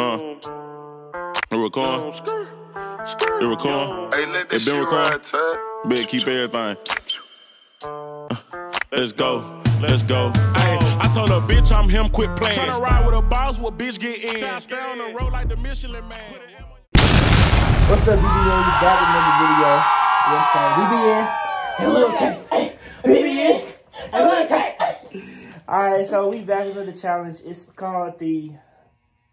Uh. It recording? It recording? Hey, let It this been shit recording? ride, Tug. Better keep everything. Uh, Let's go. Let's go. Hey, I told a bitch I'm him, quit playing. Tryna ride with a boss, what bitch get in? I stay on the road like the Michelin man. What's up, BBN? We back with another video. Yes, sir. BBN. Hey, BBN. Alright, so we back with another challenge. It's called the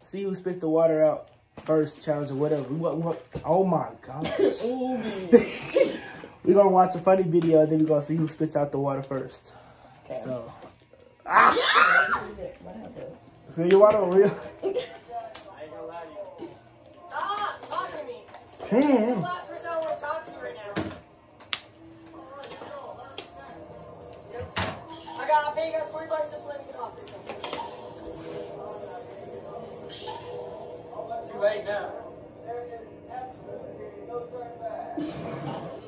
See Who Spits the Water Out First challenge or whatever. We want, we want, oh my god. we're gonna watch a funny video and then we're gonna see who spits out the water first. So. Ah! Feel your water real? Stop talking to me. Man. I want to talk to right now. I got I'll pay you guys 40 bucks just let me get off this thing. Late now. Mm.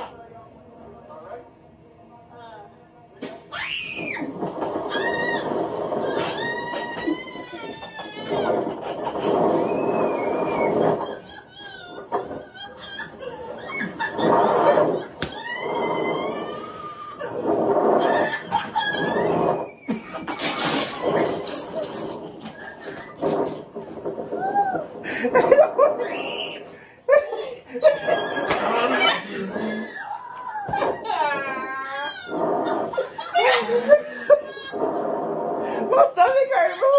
My stomach hurt, bro.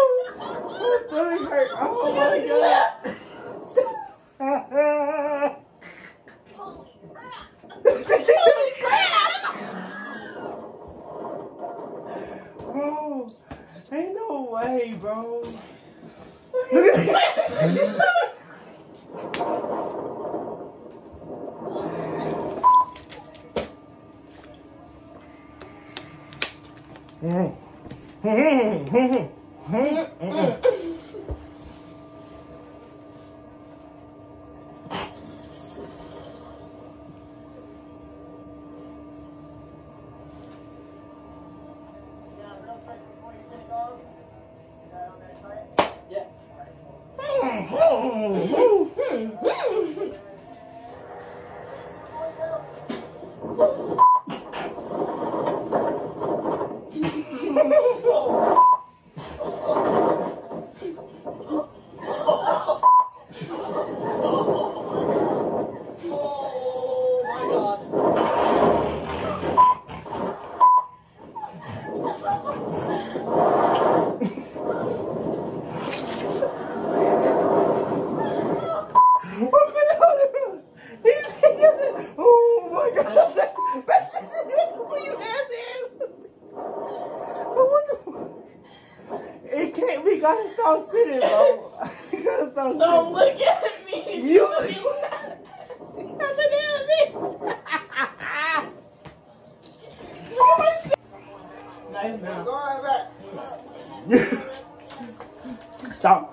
My stomach. Oh my god. bro, oh, ain't no way, bro. Oh my god! What you had there? What the fuck? It can't. We gotta stop spinning, bro. We gotta stop spinning. Don't look at me. You. That's a damn me. Stop.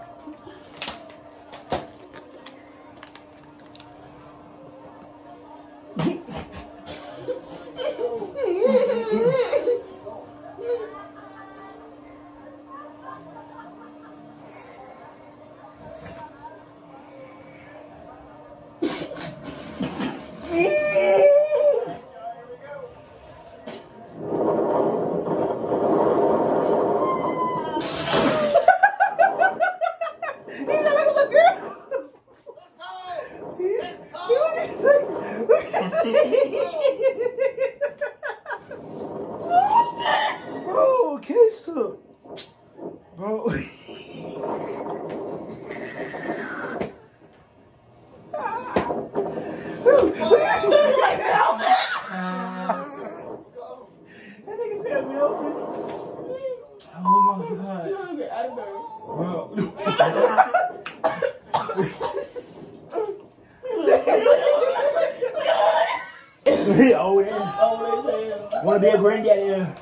Yeah. Wanna be a granddaddy? yeah.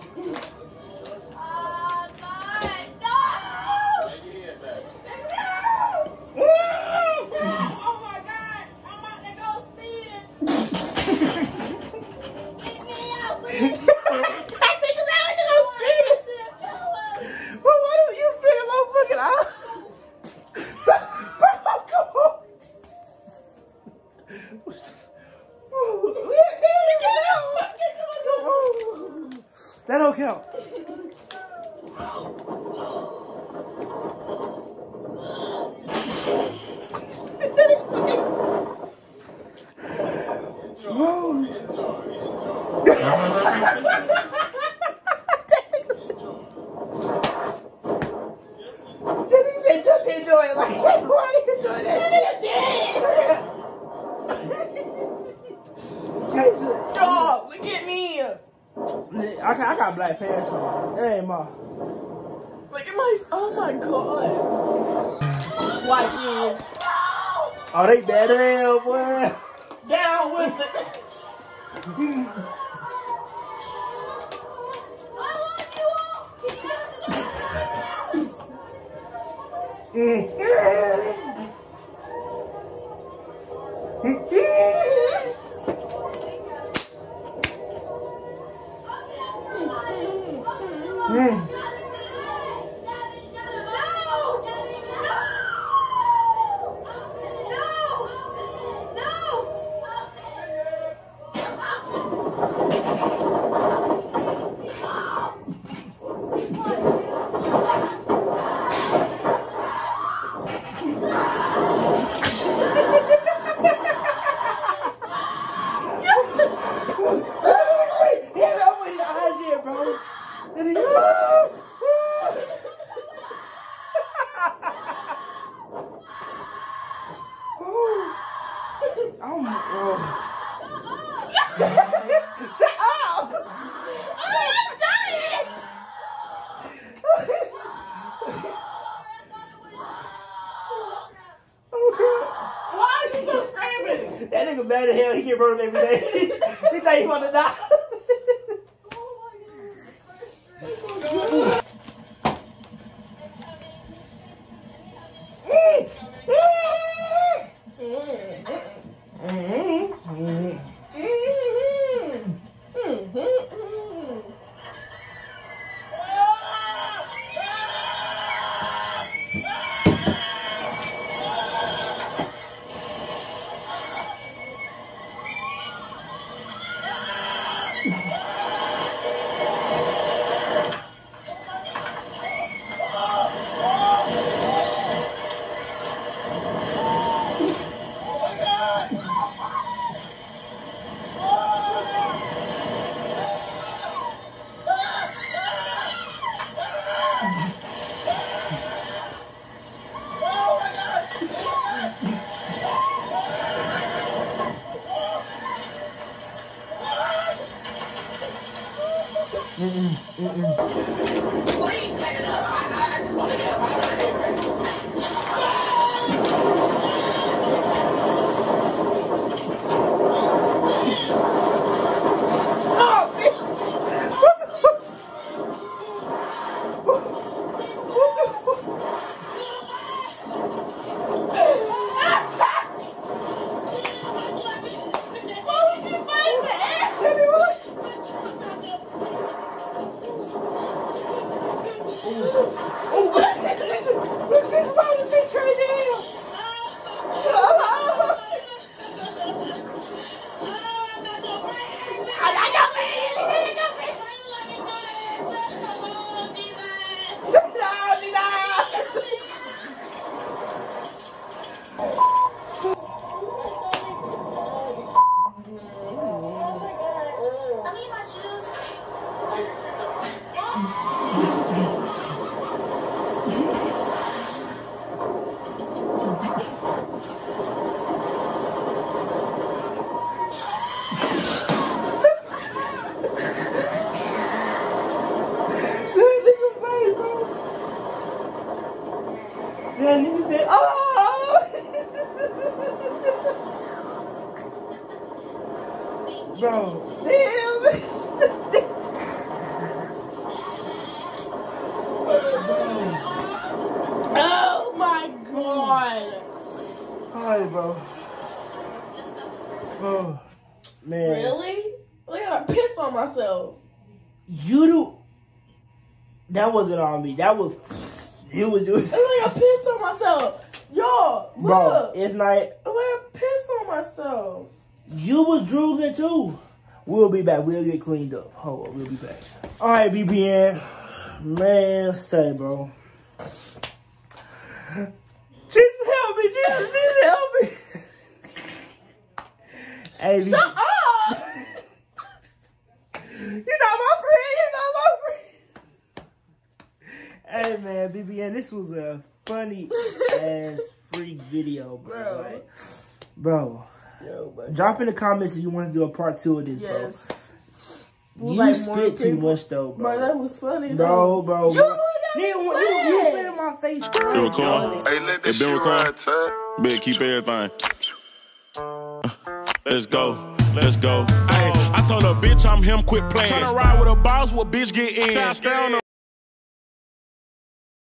Oh, God, no! No! Oh, my God. I'm about to go speeding. Get me out, please. Bro, why do you feel my fucking eye? Bro, come on. That don't count. Bro. That nigga said just enjoy it. Like, why you enjoy that? Kaysha, Dog, look at me. I got, black pants on. Hey, ma. Look at my. Oh my god. White kids. Oh, they bad hell, boy. Down with it. I you all. Oh my god. Shut up! Oh Why are you so screaming? That nigga mad as hell. He get burned every day. he think he wanted to die. Jesus. Oh. then he said, oh! Bro, damn. oh my god. Hi, bro. Oh, man. Really? Oh, Look, I pissed on myself. You do. That wasn't on me. That was. You was doing. Look like I pissed on myself. Yo, Bro, look. it's like Look like I pissed on myself. you was drooling too. We'll be back. We'll get cleaned up. Hold on, we'll be back. All right, BBN. Man, say, bro. Jesus help me. Jesus, Jesus help me. hey, Shut up! You're not my friend. You're not my friend. Hey man, BBN, this was a funny ass freak video, bro. Bro. Like, bro, Yo, drop in the comments if you want to do a part two of this, yes. bro. You Like spit too much though, Bro, bro. that was funny. Bro, though. bro, You bro. know that Nigga, you, you, you spit in my face. You bro. record? Hey, let It this been shit recorded? ride, keep everything. Uh, let's go. Let's go. Hey, I told a bitch I'm him, quit playing. Tryna ride with a boss, what bitch get in. Say I stay on the